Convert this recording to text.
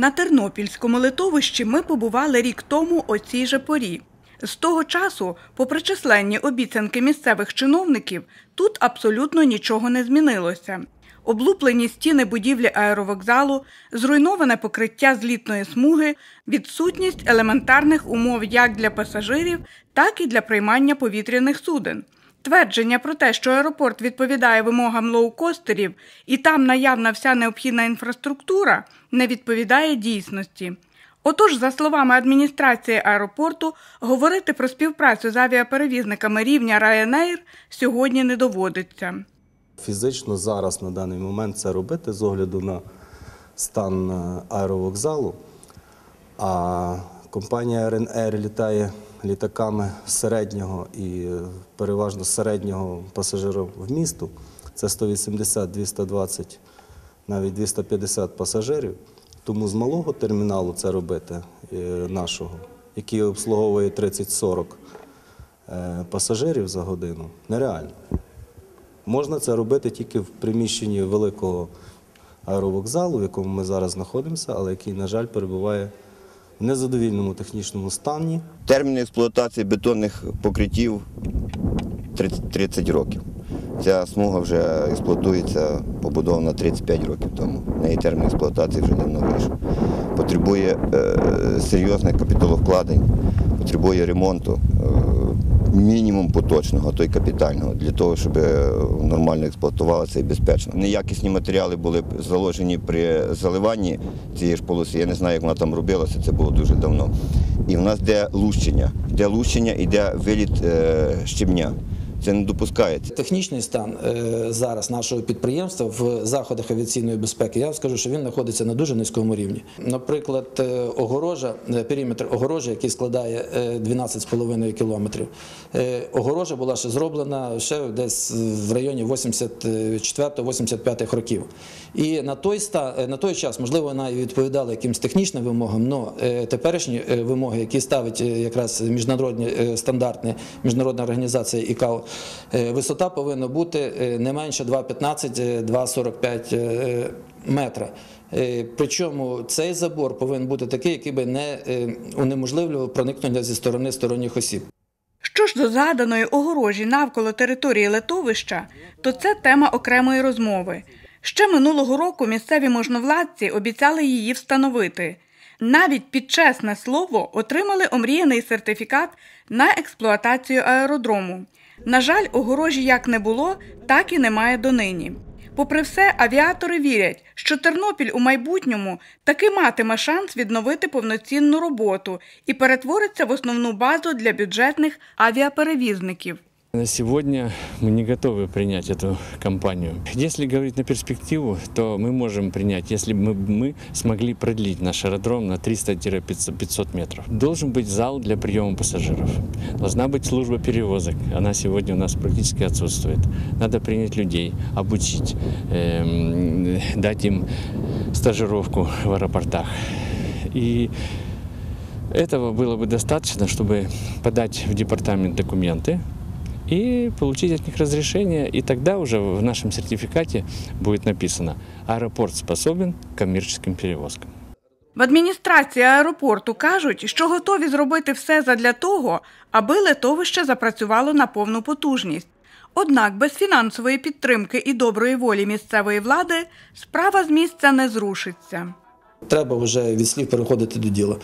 На Тернопільському литовищі ми побували рік тому о цій же порі. З того часу, попри численні обіцянки місцевих чиновників, тут абсолютно нічого не змінилося. Облуплені стіни будівлі аеровокзалу, зруйноване покриття злітної смуги, відсутність елементарних умов як для пасажирів, так і для приймання повітряних суден. Твердження про те, що аеропорт відповідає вимогам лоукостерів і там наявна вся необхідна інфраструктура, не відповідає дійсності. Отож, за словами адміністрації аеропорту, говорити про співпрацю з авіаперевізниками рівня Ryanair сьогодні не доводиться. Фізично зараз на даний момент це робити з огляду на стан е, аеровокзалу. А компанія RNR літає літаками середнього і е, переважно середнього пасажировмісту. Це 180-220, навіть 250 пасажирів. Тому з малого терміналу це робити е, нашого, який обслуговує 30-40 е, пасажирів за годину, нереально. Можна це робити тільки в приміщенні великого аеровокзалу, в якому ми зараз знаходимося, але який, на жаль, перебуває в незадовільному технічному стані. Термін експлуатації бетонних покриттів 30, 30 років. Ця смуга вже експлуатується, побудована 35 років тому. Неї термін експлуатації вже давно вийшов. Потребує е, серйозних капіталовкладень, потребує ремонту, е, мінімум поточного, а то й капітального, для того, щоб е, нормально експлуатувалося і безпечно. Неякісні матеріали були заложені при заливанні цієї ж полоси. Я не знаю, як вона там робилася, це було дуже давно. І в нас йде лущення. Йде лущення, йде виліт е, щебня. Це не допускається. Технічний стан е, зараз нашого підприємства в заходах авіаційної безпеки, я вам скажу, що він знаходиться на дуже низькому рівні. Наприклад, е, огорожа, е, периметр огорожі, який складає е, 12,5 кілометрів. Огорожа була ще зроблена ще десь в районі 84-85 років. І на той, ста- на той час, можливо, вона і відповідала якимось технічним вимогам, але теперішні вимоги, які ставить якраз міжнародні стандартні міжнародна організація ІКАО, висота повинна бути е, не менше 2,15, е, 2,45 е, метра. Е, Причому цей забор повинен бути такий, який би не е, унеможливлював проникнення зі сторони сторонніх осіб. Що ж до заданої огорожі навколо території литовища, то це тема окремої розмови. Ще минулого року місцеві можновладці обіцяли її встановити. Навіть під чесне слово отримали омріяний сертифікат на експлуатацію аеродрому. На жаль, огорожі як не було, так і немає донині. Попри все, авіатори вірять, що Тернопіль у майбутньому таки матиме шанс відновити повноцінну роботу і перетвориться в основну базу для бюджетних авіаперевізників. На сегодня мы не готовы принять эту компанию. Если говорить на перспективу, то мы можем принять, если бы мы, мы смогли продлить наш аэродром на 300-500 метров. Должен быть зал для приема пассажиров. Должна быть служба перевозок. Она сегодня у нас практически отсутствует. Надо принять людей, обучить, эм, дать им стажировку в аэропортах. И этого было бы достаточно, чтобы подать в департамент документы и получить от них разрешение. И тогда уже в нашем сертификате будет написано «Аэропорт способен к коммерческим перевозкам». В адміністрації аеропорту кажуть, що готові зробити все задля того, аби литовище запрацювало на повну потужність. Однак без фінансової підтримки і доброї волі місцевої влади справа з місця не зрушиться. Треба вже від слів переходити до діла.